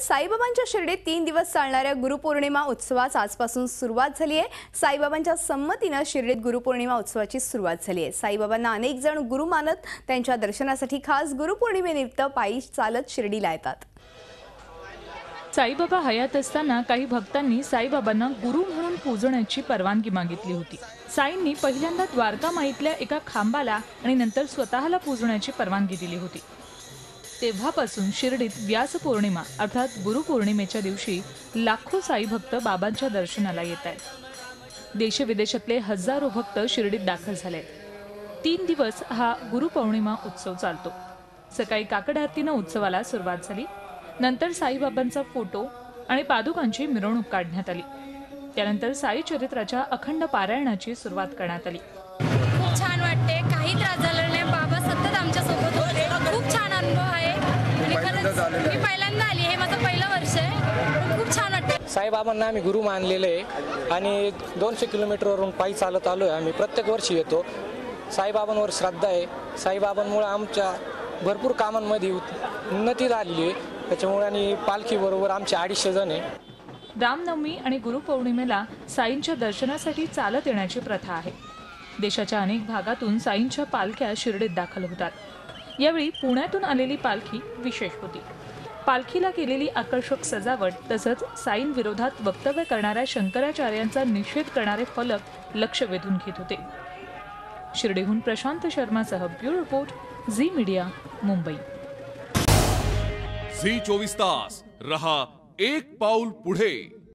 साईबाबांच्या शिर्डीत तीन दिवस चालणाऱ्या गुरुपौर्णिमा उत्सवास आजपासून सुरुवात झाली आहे साईबाबांच्या संमतीनं शिर्डीत गुरुपौर्णिमा उत्सवाची सुरुवात झाली आहे साईबाबांना अनेक जण गुरु मानत त्यांच्या दर्शनासाठी खास गुरुपौर्णिमेनिमित्त पायी चालत शिर्डीला येतात. साईबाबा हयात असताना काही भक्तांनी साईबाबांना गुरु म्हणून पूजण्याची परवानगी मागितली होती. साईंनी पहिल्यांदा द्वारका माईतल्या एका खांबाला आणि नंतर स्वतःला पूजण्याची परवानगी दिली होती. तेव्हापासून शिर्डीत व्यास पौर्णिमा अर्थात गुरुपौर्णिमेच्या दिवशी लाखो साई भक्त बाबांच्या दर्शनाला येत आहेत. देशविदेशातले हजारो भक्त शिर्डीत दाखल झाले तीन दिवस हा गुरुपौर्णिमा उत्सव चालतो. सकाळी काकड आरतीनं उत्सवाला सुरुवात झाली. नंतर साईबाबांचा फोटो आणि पादुकांची मिरवणूक काढण्यात आली. त्यानंतर साई चरित्राच्या अखंड पारायणाची सुरुवात करण्यात आली. मी पहिल्यांदा आली हे माझं पहिलं वर्ष आहे. पण खूप छान वाटते साईबाबांना आम्ही गुरु मानलेले आहे. आणि दोनशे किलोमीटरवरून पायी चालत आलो आहे आम्ही. प्रत्येक वर्षी येतो. साईबाबांवर श्रद्धा आहे. साईबाबांमुळे आमच्या भरपूर कामांमध्ये उत- उन्नती झालेली आहे. त्याच्यामुळे आणि पालखीबरोबर आमचे अडीचशे जण आहे. रामनवमी आणि गुरुपौर्णिमेला साईंच्या दर्शनासाठी चालत येण्याची प्रथा आहे. देशाच्या अनेक भागातून साईंच्या पालख्या शिर्डीत दाखल होतात. यावेळी पुण्यातून आलेली पालखी विशेष होती. पालखीला केलेली आकर्षक सजावट तसंच साईं विरोधात वक्तव्य करणाऱ्या शंकराचार्यांचा निषेध करणारे फलक लक्ष वेधून घेत होते. शिर्डीहून Prashant शर्मासह bureau report Zee media Mumbai. Zee चोवीस तास. रहा एक पाऊल पुढे.